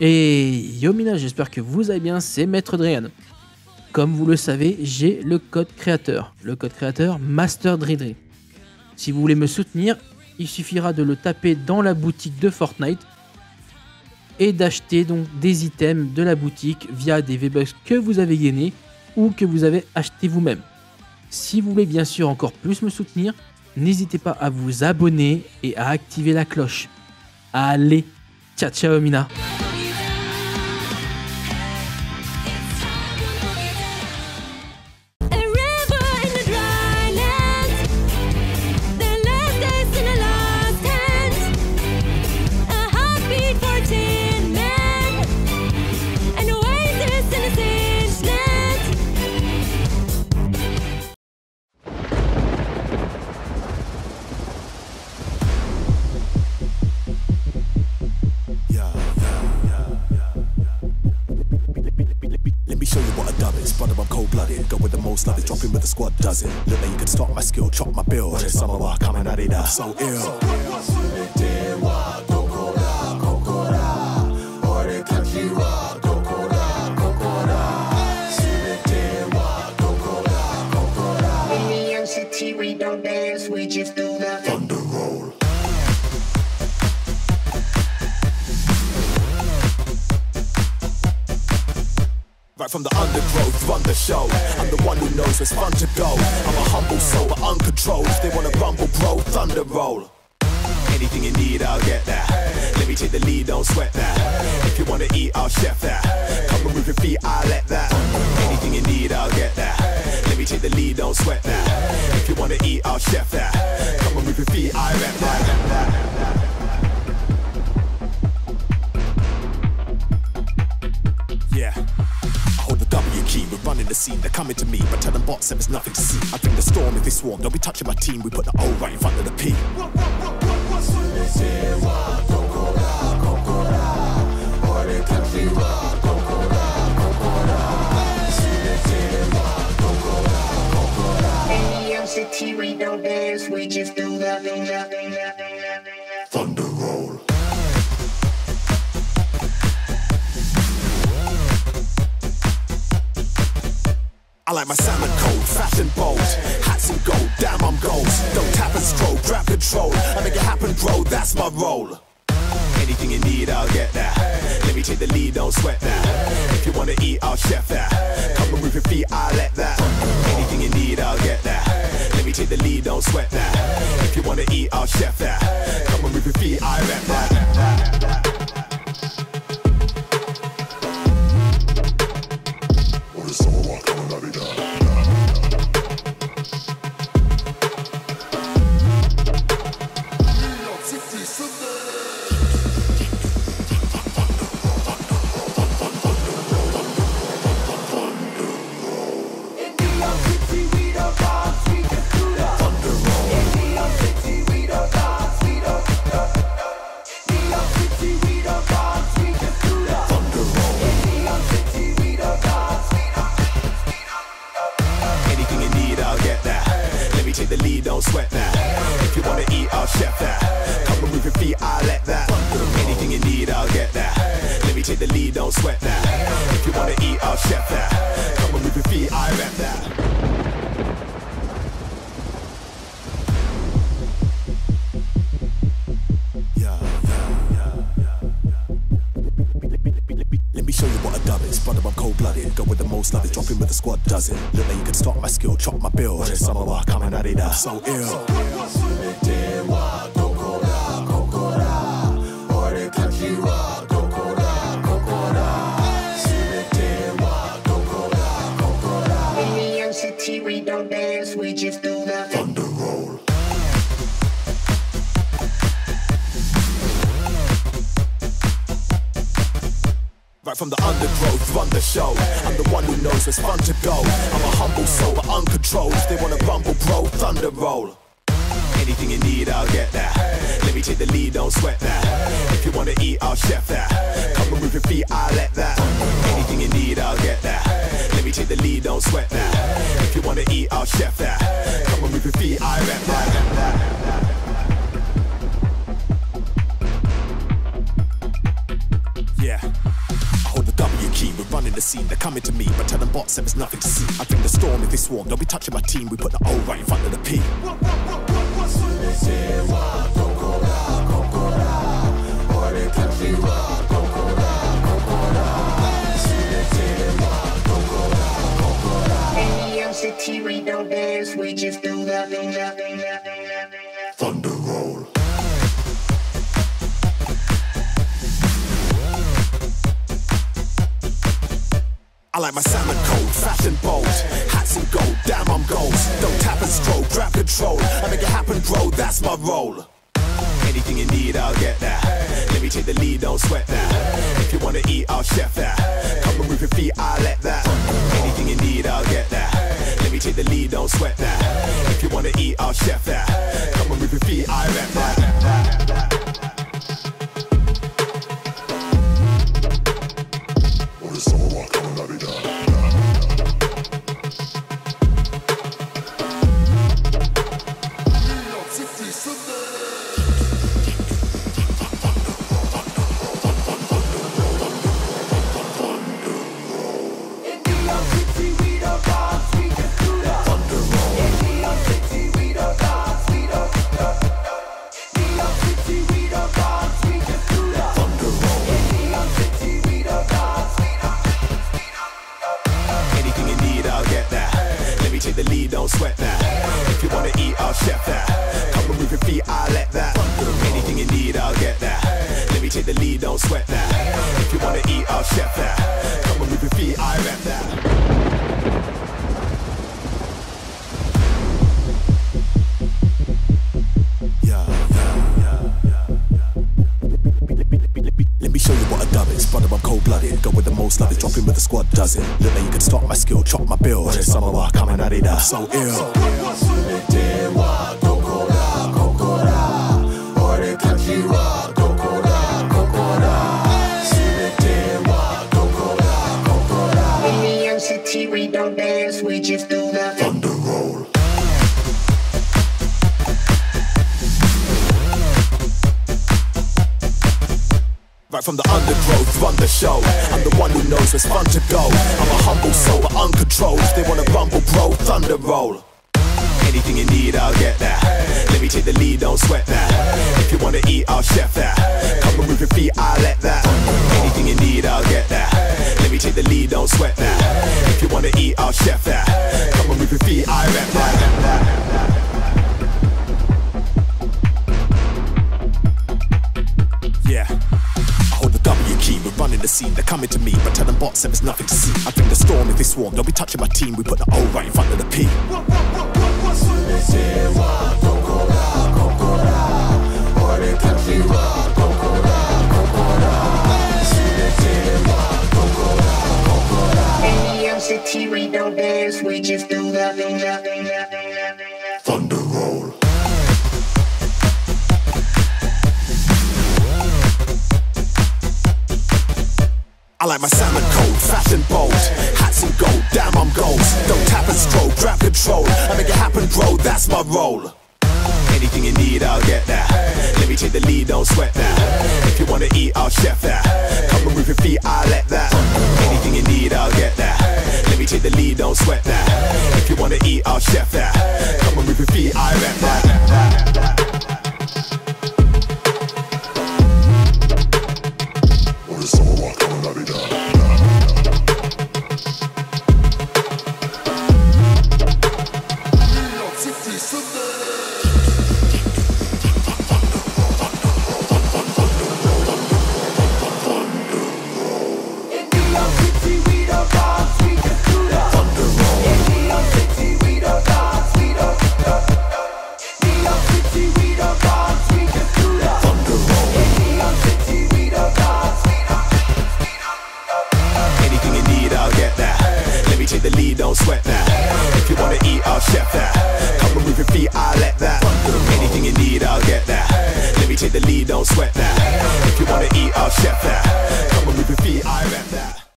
Et Yomina, j'espère que vous allez bien, c'est Maître Drian. Comme vous le savez, j'ai le code créateur, le code créateur Master Dridri. Si vous voulez me soutenir, il suffira de le taper dans la boutique de Fortnite et d'acheter donc des items de la boutique via des V-Bucks que vous avez gagnés ou que vous avez acheté vous-même. Si vous voulez bien sûr encore plus me soutenir, n'hésitez pas à vous abonner et à activer la cloche. Allez, ciao ciao Mina Brother, I'm cold blooded. Go with the most love, drop in with the squad, does it? Look, like you can start my skill, chop my summer, I coming at it up. So ill. In Right from the undergrowth, run the show. I'm the one who knows where's fun to go. I'm a humble soul, but uncontrolled. They wanna rumble, bro, thunder roll. Anything you need, I'll get that. Let me take the lead, don't sweat that. If you wanna eat, I'll chef that. Come and move your feet, I'll let that. Anything you need, I'll get that. Let me take the lead, don't sweat that. If you wanna eat, I'll chef coming to me, but tell them bots there's nothing to see. I bring the storm if they swarm. Don't be touching my team. We put the O right in front of the P. MCT, we don't dance, we just do the thunder like my salmon cold, fashion bold. Hats and gold, damn I'm gold. Don't tap and stroll, grab control. I make it happen, bro, that's my role. Anything you need, I'll get that. Let me take the lead, don't sweat that. If you wanna eat, I'll chef that. Come and move your feet, I'll let that. Anything you need, I'll get that. Let me take the lead, don't sweat that. If you wanna eat, I'll chef that. Come and move your feet, I rep that. Wanna eat, I'll chef that. Come and move your feet, I'll let that. Anything you need, I'll get that. Let me take the lead, don't sweat that. If you wanna eat, I'll chef that. Come and move your feet, I rep that. Show you what a dub is. Brother, I'm cold blooded. Go with the most love, drop in with the squad, does it? Look, now you can stop my skill, chop my bill. This summer, coming at it up. So ill. In the from the undergrowth, run the show. I'm the one who knows where's fun to go. I'm a humble soul, but uncontrolled. They wanna rumble, bro, thunder roll. Anything you need, I'll get that. Let me take the lead, don't sweat that. If you wanna eat, I'll chef that. Come and move your feet, I'll let that. Anything you need, I'll get that. Let me take the lead, don't sweat that. If you wanna eat, I'll chef that. Come and move your feet, I rep that. Yeah. I hold the W key, we're running the scene, they're coming to me, but tell them bots there's nothing to see. I bring the storm if they swarm, don't be touching my team, we put the O right in front of the P. 撕裂血花，疯狂了。I like my salmon cold, fashion bold, hats and gold, damn I'm gold. Don't tap and stroll, grab control, I make it happen, bro, that's my role. Anything you need, I'll get that. Let me take the lead, don't sweat that. If you wanna eat, I'll chef that. Come and move your feet, I'll let that. I'll chef that. Come and move your feet, I'll let that. Anything you need, I'll get that. Let me take the lead, don't sweat that. If you wanna eat, I'll chef that. Come and move your feet, I rep that. Show you what a dub is. Brother, I'm cold blooded. Go with the most love is dropping with the squad does it. Look, now you can stop my skill, chop my bill. It's summer, coming at it. I'm so ill. In New City, we don't dance, we just do that. Thunder roll. Right from the undergrowth, run the show. I'm the one who knows where's fun to go. I'm a humble soul, but uncontrolled. They wanna rumble, bro, thunder roll. Anything you need, I'll get that. Let me take the lead, don't sweat that. If you wanna eat, I'll chef that. Come and move your feet, I'll let that. Anything you need, I'll get that. Let me take the lead, don't sweat that. If you wanna eat, I'll chef that. Come and move your feet, I'll rep that. Yeah. I hold the W key, we're running the scene, they're coming to me, but tell them bots there's nothing to see. I bring the storm if they swarm, don't be touching my team, we put the O right in front of the P. In New York City, we don't dance, we just do. Thunder roll. I like my salmon that's my role. Anything you need, I'll get that. Let me take the lead, don't sweat that. If you wanna eat, I'll chef that. Come and move your feet, I'll let that. Anything you need, I'll get that. Let me take the lead, don't sweat that. If you wanna eat, I'll chef that. Let me